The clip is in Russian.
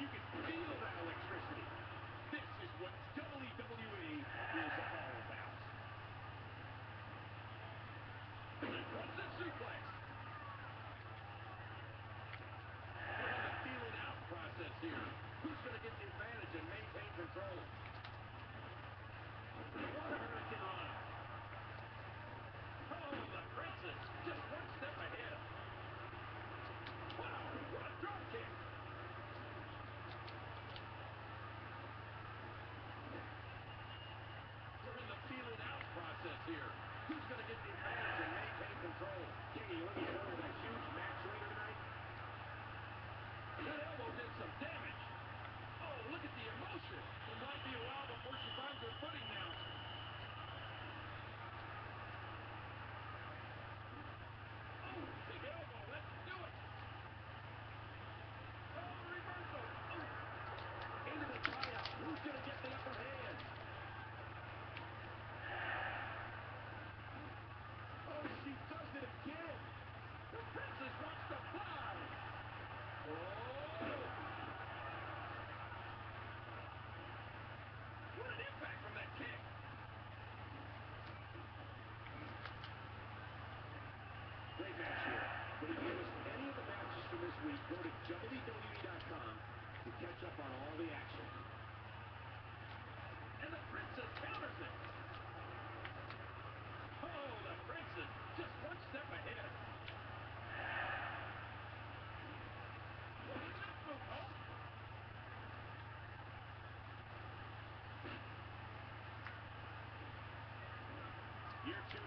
you. could You can